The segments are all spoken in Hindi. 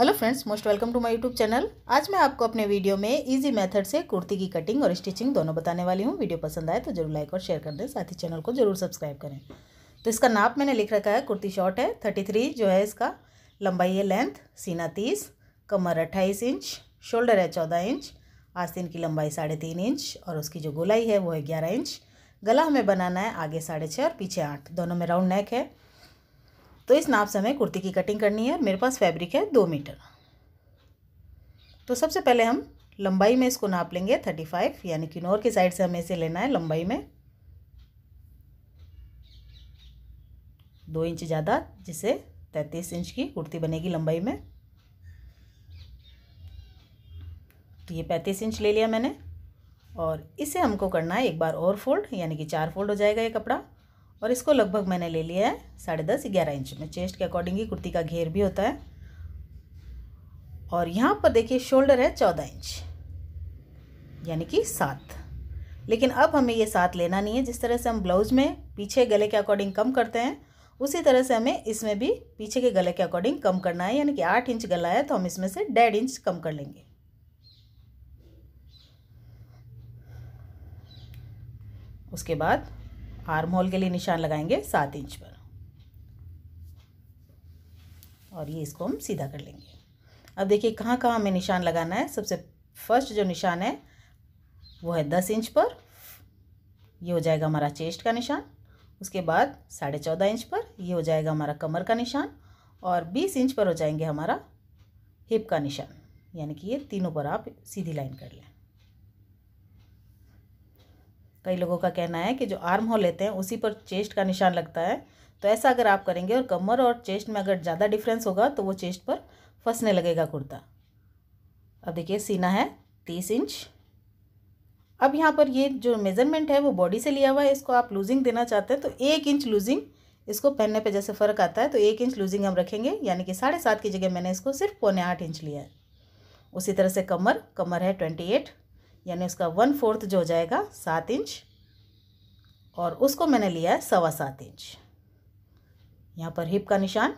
Hello friends, most welcome to my YouTube channel. आज मैं आपको अपने वीडियो में इजी मेथड से कुर्ती की कटिंग और स्टिचिंग दोनों बताने वाली हूँ। वीडियो पसंद आए तो ज़रूर लाइक और शेयर कर दें, साथ ही चैनल को ज़रूर सब्सक्राइब करें। तो इसका नाप मैंने लिख रखा है, कुर्ती शॉर्ट है थर्टी थ्री जो है इसका, लंबाई है लेंथ सीना तीस, कमर अट्ठाईस इंच शोल्डर है चौदह इंच आस्तीन की लंबाई साढ़े तीन इंच और उसकी जो गोलाई है वो है ग्यारह इंच गला हमें बनाना है आगे साढ़े छः और पीछे आठ। दोनों में राउंड नेक है। तो इस नाप से हमें कुर्ती की कटिंग करनी है मेरे पास फैब्रिक है दो मीटर तो सबसे पहले हम लंबाई में इसको नाप लेंगे थर्टी फाइव यानी कि नोर की साइड से हमें इसे लेना है लंबाई में। दो इंच ज़्यादा, जिससे तैंतीस इंच की कुर्ती बनेगी लंबाई में। तो ये पैंतीस इंच ले लिया मैंने, और इसे हमको करना है एक बार और फोल्ड, यानी कि चार फोल्ड हो जाएगा ये कपड़ा। और इसको लगभग मैंने ले लिया है साढ़े दस ग्यारह इंच में। चेस्ट के अकॉर्डिंग ही कुर्ती का घेर भी होता है। और यहाँ पर देखिए शोल्डर है चौदह इंच, यानी कि सात। लेकिन अब हमें ये सात लेना नहीं है। जिस तरह से हम ब्लाउज़ में पीछे गले के अकॉर्डिंग कम करते हैं, उसी तरह से हमें इसमें भी पीछे के गले के अकॉर्डिंग कम करना है। यानी कि आठ इंच गला है तो हम इसमें से डेढ़ इंच कम कर लेंगे। उसके बाद आर्म होल के लिए निशान लगाएँगे सात इंच पर। और ये इसको हम सीधा कर लेंगे। अब देखिए कहाँ कहाँ हमें निशान लगाना है। सबसे फ़र्स्ट जो निशान है, वो है दस इंच पर। ये हो जाएगा हमारा चेस्ट का निशान। उसके बाद साढ़े चौदह इंच पर ये हो जाएगा हमारा कमर का निशान। और बीस इंच पर हो जाएँगे हमारा हिप का निशान। यानी कि ये तीनों पर आप सीधी लाइन कर लें। कई लोगों का कहना है कि जो आर्म होल लेते हैं, उसी पर चेस्ट का निशान लगता है। तो ऐसा अगर आप करेंगे और कमर और चेस्ट में अगर ज़्यादा डिफरेंस होगा तो वो चेस्ट पर फंसने लगेगा कुर्ता। अब देखिए, सीना है, तीस इंच। अब यहाँ पर ये जो मेज़रमेंट है, वो बॉडी से लिया हुआ है, इसको आप लूजिंग देना चाहते हैं तो एक इंच लूजिंग इसको पहनने पे जैसे फ़र्क आता है तो एक इंच लूजिंग हम रखेंगे, यानी कि साढ़े सात की जगह मैंने इसको सिर्फ़ पौने आठ इंच लिया है। उसी तरह से कमर कमर है ट्वेंटी एट यानी उसका वन फोर्थ जो हो जाएगा सात इंच, और उसको मैंने लिया है सवा सात इंच। यहाँ पर हिप का निशान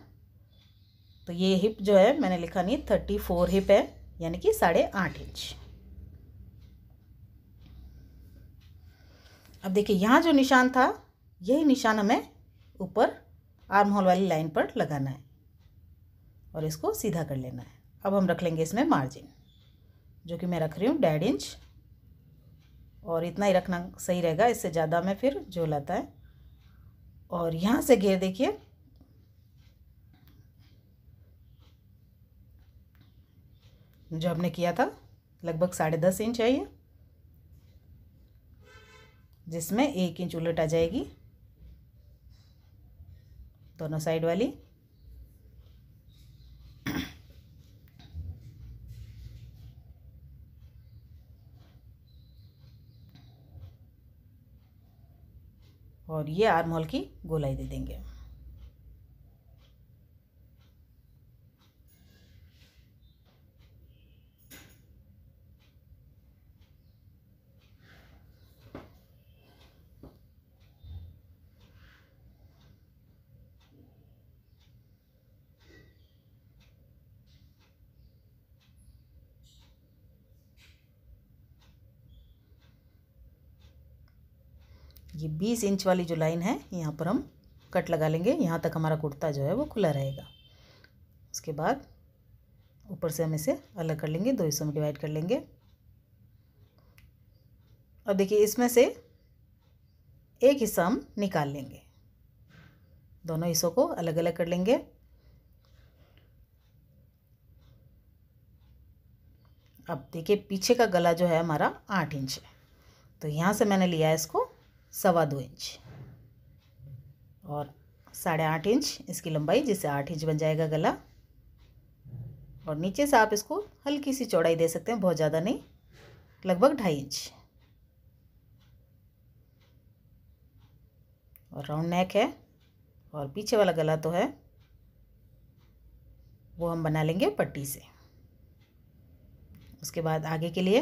तो ये हिप जो है मैंने लिखा नहीं, थर्टी फोर हिप है, यानी कि साढ़े आठ इंच। अब देखिए, यहाँ जो निशान था, यही निशान हमें ऊपर आर्म होल वाली लाइन पर लगाना है, और इसको सीधा कर लेना है। अब हम रख लेंगे इसमें मार्जिन, जो कि मैं रख रही हूँ डेढ़ इंच। और इतना ही रखना सही रहेगा, इससे ज़्यादा में फिर जो लाता है। और यहाँ से घेर देखिए। जो हमने किया था, लगभग साढ़े दस इंच है ये, जिसमें एक इंच उलट आ जाएगी। दोनों साइड वाली। और ये आर्म होल की गोलाई दे देंगे। ये बीस इंच वाली जो लाइन है, यहाँ पर हम कट लगा लेंगे। यहाँ तक हमारा कुर्ता जो है वो खुला रहेगा। उसके बाद ऊपर से हम इसे अलग कर लेंगे, दो हिस्सों में डिवाइड कर लेंगे। अब देखिए, इसमें से एक हिस्सा हम निकाल लेंगे। दोनों हिस्सों को अलग अलग कर लेंगे। अब देखिए, पीछे का गला जो है हमारा आठ इंच है। तो यहाँ से मैंने लिया है इसको सवा दो इंच। और साढ़े आठ इंच इसकी लंबाई, जिससे आठ इंच बन जाएगा गला। और नीचे से आप इसको हल्की सी चौड़ाई दे सकते हैं, बहुत ज़्यादा नहीं, लगभग ढाई इंच। और राउंड नेक है, और पीछे वाला गला तो है, वो हम बना लेंगे पट्टी से। उसके बाद आगे के लिए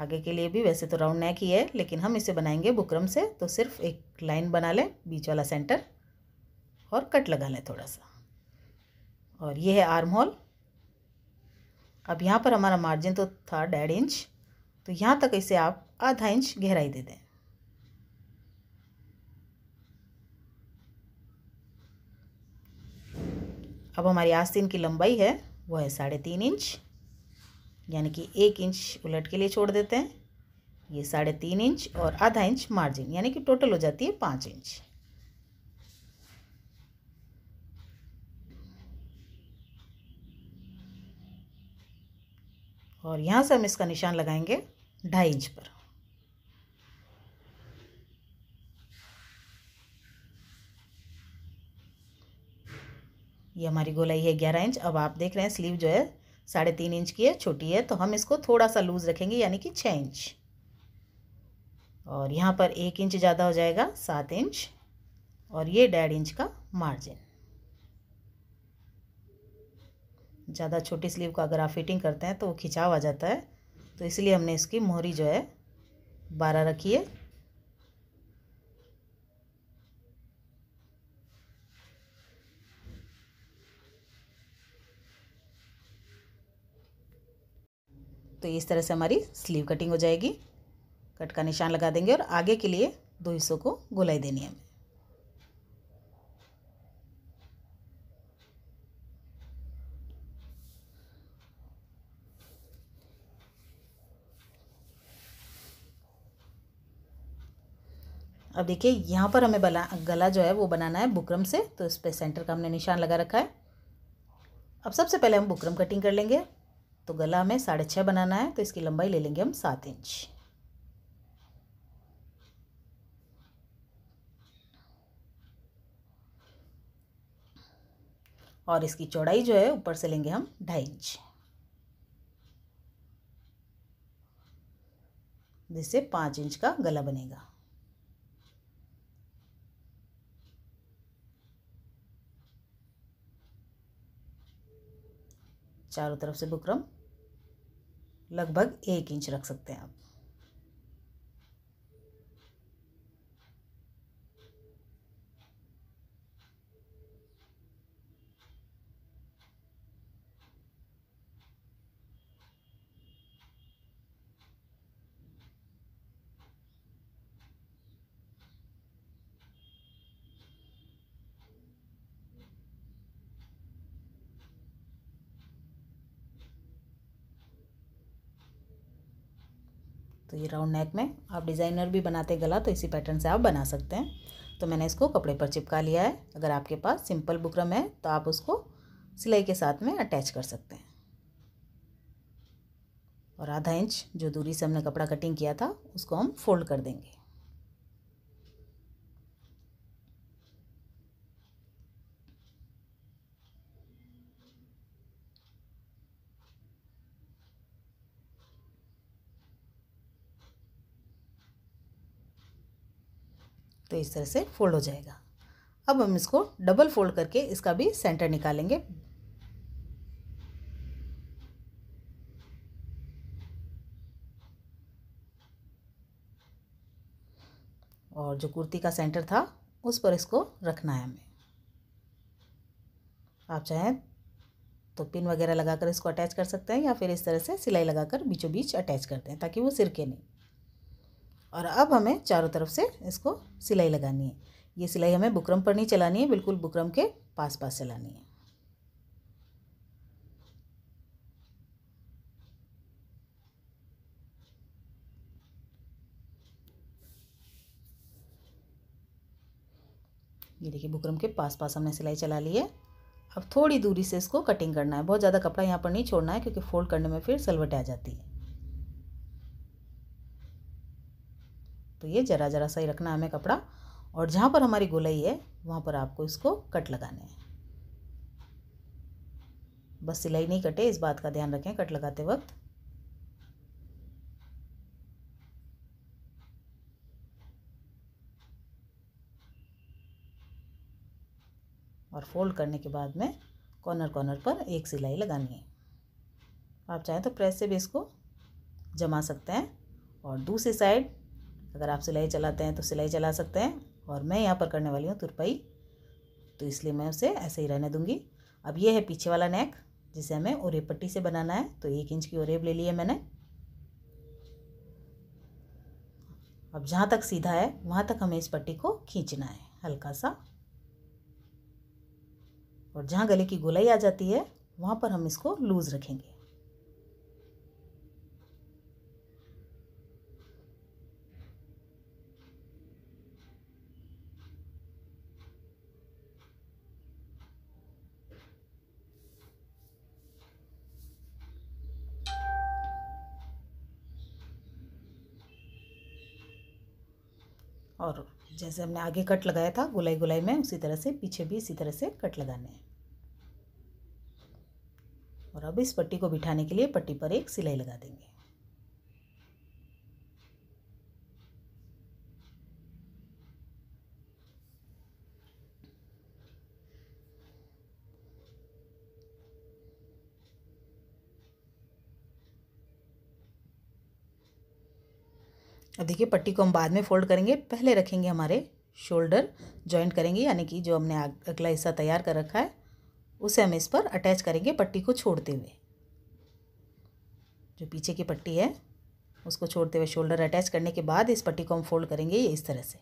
आगे के लिए भी वैसे तो राउंड नेक ही है, लेकिन हम इसे बनाएँगे बुकरम से तो सिर्फ़ एक लाइन बना लें, बीच वाला सेंटर और कट लगा लें थोड़ा सा। और ये है आर्म होल अब यहाँ पर हमारा मार्जिन तो था डेढ़ इंच तो यहाँ तक इसे आप आधा इंच गहराई दे दें। अब हमारी आस्तीन की लंबाई है, वो है साढ़े तीन इंच यानी कि एक इंच उलट के लिए छोड़ देते हैं। ये साढ़े तीन इंच और आधा इंच मार्जिन, यानी कि टोटल हो जाती है पाँच इंच। और यहाँ से हम इसका निशान लगाएँगे ढाई इंच पर। ये हमारी गोलाई है ग्यारह इंच। अब आप देख रहे हैं, स्लीव जो है साढ़े तीन इंच की है, छोटी है तो हम इसको थोड़ा सा लूज़ रखेंगे, यानी कि छः इंच। और यहाँ पर एक इंच ज़्यादा हो जाएगा, सात इंच, और ये डेढ़ इंच का मार्जिन। ज़्यादा छोटी स्लीव का अगर आप फिटिंग करते हैं तो वो खिंचाव आ जाता है। तो इसलिए हमने इसकी मोहरी जो है, बारह रखी है। तो इस तरह से हमारी स्लीव कटिंग हो जाएगी। कट का निशान लगा देंगे और आगे के लिए दो हिस्सों को गोलाई देनी है हमें। अब देखिए, यहाँ पर हमें बना, गला जो है वो बनाना है बुकरम से तो इस पर सेंटर का हमने निशान लगा रखा है। अब सबसे पहले हम बुकरम कटिंग कर लेंगे। तो गला हमें साढ़े छः बनाना है तो इसकी लंबाई ले लेंगे हम सात इंच। और इसकी चौड़ाई जो है, ऊपर से लेंगे हम ढाई इंच। जिससे पाँच इंच का गला बनेगा। चारों तरफ़ से बुकरम लगभग एक इंच रख सकते हैं आप। तो ये राउंड नेक में। आप डिज़ाइनर भी बनाते गला तो इसी पैटर्न से आप बना सकते हैं। तो मैंने इसको कपड़े पर चिपका लिया है। अगर आपके पास सिंपल बुकरम है तो आप उसको सिलाई के साथ में अटैच कर सकते हैं। और आधा इंच जो दूरी से हमने कपड़ा कटिंग किया था, उसको हम फोल्ड कर देंगे। तो इस तरह से फोल्ड हो जाएगा। अब हम इसको डबल फोल्ड करके इसका भी सेंटर निकालेंगे। और जो कुर्ती का सेंटर था, उस पर इसको रखना है हमें। आप चाहें तो पिन वगैरह लगाकर इसको अटैच कर सकते हैं या फिर इस तरह से सिलाई लगाकर बीचों बीच अटैच करते हैं ताकि वो सिरके नहीं। और अब हमें चारों तरफ़ से इसको सिलाई लगानी है। ये सिलाई हमें बुकरम पर नहीं चलानी है, बिल्कुल बुकरम के पास पास चलानी है। ये देखिए, बुकरम के पास पास हमने सिलाई चला ली है। अब थोड़ी दूरी से इसको कटिंग करना है। बहुत ज़्यादा कपड़ा यहाँ पर नहीं छोड़ना है, क्योंकि फोल्ड करने में फिर सलवट आ जाती है। तो ये ज़रा ज़रा सा ही रखना हमें कपड़ा। और जहाँ पर हमारी गोलाई है, वहाँ पर आपको इसको कट लगाने हैं। बस सिलाई नहीं कटे, इस बात का ध्यान रखें कट लगाते वक्त। और फोल्ड करने के बाद में कॉर्नर कॉर्नर पर एक सिलाई लगानी है। आप चाहें तो प्रेस से भी इसको जमा सकते हैं। और दूसरी साइड अगर आप सिलाई चलाते हैं तो सिलाई चला सकते हैं और मैं यहाँ पर करने वाली हूँ तुरपाई। तो इसलिए मैं उसे ऐसे ही रहने दूँगी। अब ये है पीछे वाला नेक जिसे हमें ओरेब पट्टी से बनाना है। तो एक इंच की ओरेब ले ली है मैंने। अब जहाँ तक सीधा है, वहाँ तक हमें इस पट्टी को खींचना है हल्का सा और जहाँ गले की गोलाई आ जाती है, वहाँ पर हम इसको लूज़ रखेंगे। और जैसे हमने आगे कट लगाया था गुलाई गुलाई में उसी तरह से, पीछे भी इसी तरह से कट लगाने हैं। और अब इस पट्टी को बिठाने के लिए पट्टी पर एक सिलाई लगा देंगे। अब देखिए, पट्टी को हम बाद में फोल्ड करेंगे। पहले रखेंगे हमारे शोल्डर, जॉइंट करेंगे, यानी कि जो हमने अगला हिस्सा तैयार कर रखा है, उसे हम इस पर अटैच करेंगे पट्टी को छोड़ते हुए। जो पीछे की पट्टी है, उसको छोड़ते हुए शोल्डर अटैच करने के बाद इस पट्टी को हम फोल्ड करेंगे ये इस तरह से।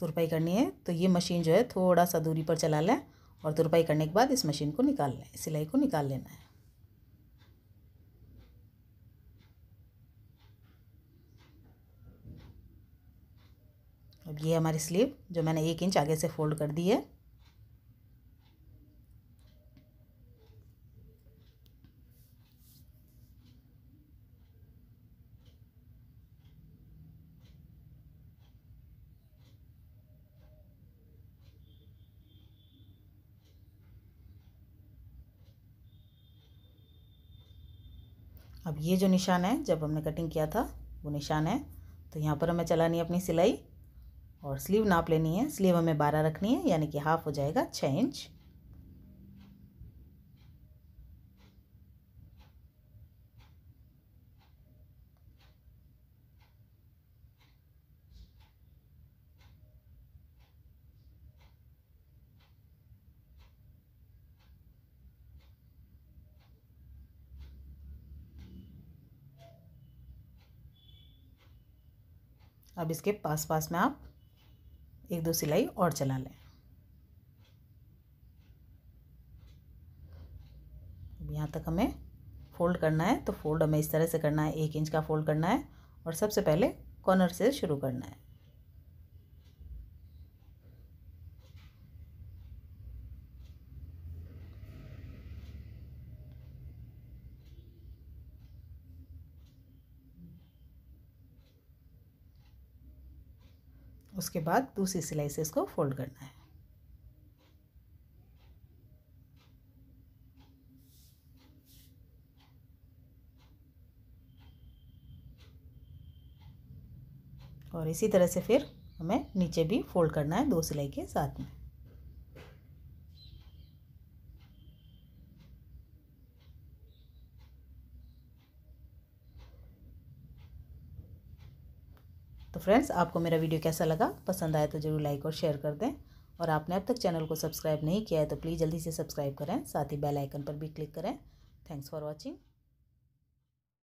तुरपाई करनी है तो ये मशीन जो है थोड़ा सा दूरी पर चला लें और तुरपाई करने के बाद इस मशीन को निकाल लें, सिलाई को निकाल लेना है। अब ये हमारी स्लीव जो मैंने एक इंच आगे से फोल्ड कर दी है अब ये जो निशान है, जब हमने कटिंग किया था, वो निशान है। तो यहाँ पर हमें चलानी है अपनी सिलाई और स्लीव नाप लेनी है। स्लीव हमें बारह रखनी है, यानी कि हाफ़ हो जाएगा छः इंच अब इसके पास पास में आप एक दो सिलाई और चला लें। यहाँ तक हमें फोल्ड करना है तो फोल्ड हमें इस तरह से करना है, एक इंच का फोल्ड करना है और सबसे पहले कॉर्नर से शुरू करना है। उसके बाद दूसरी सिलाई से इसको फोल्ड करना है। और इसी तरह से फिर हमें नीचे भी फोल्ड करना है दो सिलाई के साथ में। तो फ्रेंड्स आपको मेरा वीडियो कैसा लगा? पसंद आया तो ज़रूर लाइक और शेयर कर दें। और आपने अब तक चैनल को सब्सक्राइब नहीं किया है तो प्लीज़ जल्दी से सब्सक्राइब करें, साथ ही बेल आइकन पर भी क्लिक करें। Thanks for watching